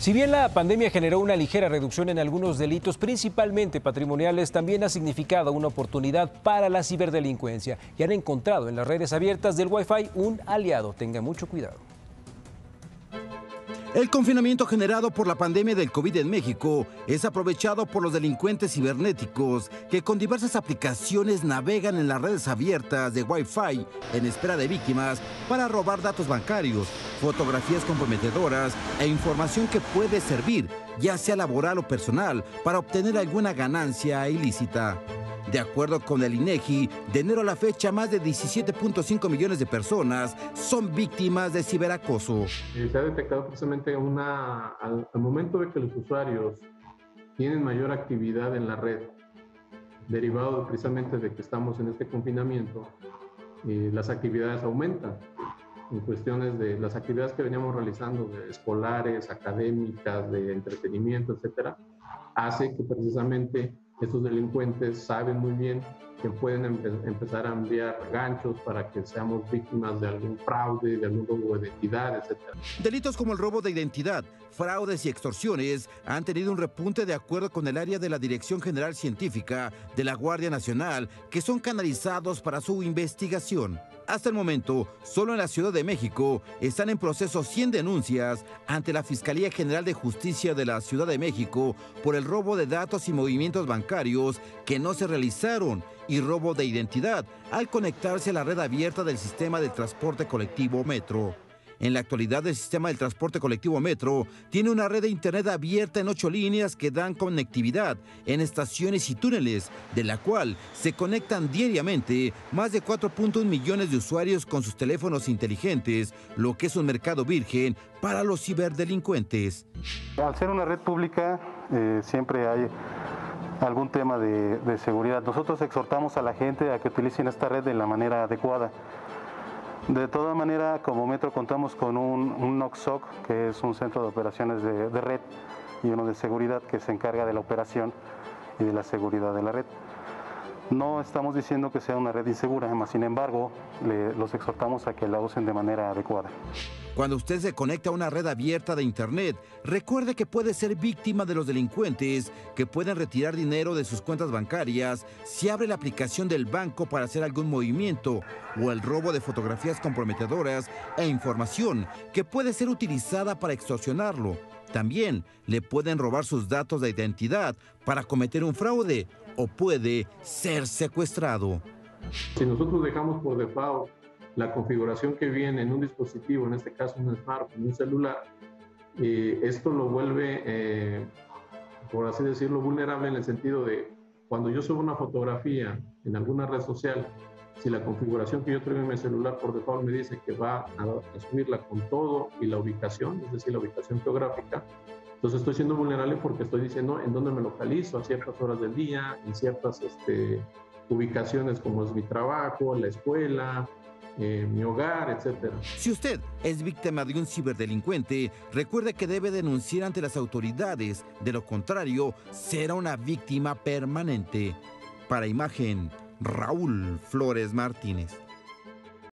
Si bien la pandemia generó una ligera reducción en algunos delitos, principalmente patrimoniales, también ha significado una oportunidad para la ciberdelincuencia y han encontrado en las redes abiertas del Wi-Fi un aliado. Tenga mucho cuidado. El confinamiento generado por la pandemia del COVID en México es aprovechado por los delincuentes cibernéticos que con diversas aplicaciones navegan en las redes abiertas de Wi-Fi en espera de víctimas para robar datos bancarios, fotografías comprometedoras e información que puede servir, ya sea laboral o personal, para obtener alguna ganancia ilícita. De acuerdo con el INEGI, de enero a la fecha, más de 17.5 millones de personas son víctimas de ciberacoso. Eh, se ha detectado precisamente una, al, momento de que los usuarios tienen mayor actividad en la red, derivado precisamente de que estamos en este confinamiento, eh, las actividades aumentan en cuestiones de las actividades que veníamos realizando, de escolares, académicas, de entretenimiento, etcétera, hace que precisamente estos delincuentes saben muy bien que pueden empezar a enviar ganchos para que seamos víctimas de algún fraude, de algún robo de identidad, etc. Delitos como el robo de identidad, fraudes y extorsiones han tenido un repunte de acuerdo con el área de la Dirección General Científica de la Guardia Nacional, que son canalizados para su investigación. Hasta el momento, solo en la Ciudad de México están en proceso 100 denuncias ante la Fiscalía General de Justicia de la Ciudad de México por el robo de datos y movimientos bancarios que no se realizaron y robo de identidad al conectarse a la red abierta del sistema de transporte colectivo Metro. En la actualidad, el sistema del transporte colectivo Metro tiene una red de Internet abierta en ocho líneas que dan conectividad en estaciones y túneles, de la cual se conectan diariamente más de 4.1 millones de usuarios con sus teléfonos inteligentes, lo que es un mercado virgen para los ciberdelincuentes. Al ser una red pública, eh, siempre hay algún tema de, de, seguridad. Nosotros exhortamos a la gente a que utilicen esta red de la manera adecuada. De toda manera, como Metro contamos con un, un NOXOC, que es un centro de operaciones de, de red, y uno de seguridad que se encarga de la operación y de la seguridad de la red. No estamos diciendo que sea una red insegura, más sin embargo, los exhortamos a que la usen de manera adecuada. Cuando usted se conecta a una red abierta de Internet, recuerde que puede ser víctima de los delincuentes que pueden retirar dinero de sus cuentas bancarias si abre la aplicación del banco para hacer algún movimiento o el robo de fotografías comprometedoras e información que puede ser utilizada para extorsionarlo. También le pueden robar sus datos de identidad para cometer un fraude o puede ser secuestrado. Si nosotros dejamos por default la configuración que viene en un dispositivo, en este caso un smartphone, un celular, eh, esto lo vuelve, eh, por así decirlo, vulnerable en el sentido de cuando yo subo una fotografía en alguna red social, si la configuración que yo traigo en mi celular por default me dice que va a subirla con todo y la ubicación, es decir, la ubicación geográfica, entonces estoy siendo vulnerable porque estoy diciendo en dónde me localizo a ciertas horas del día, en ciertas este, ubicaciones como es mi trabajo, la escuela, eh, mi hogar, etc. Si usted es víctima de un ciberdelincuente, recuerde que debe denunciar ante las autoridades. De lo contrario, será una víctima permanente. Para imagen, Raúl Flores Martínez.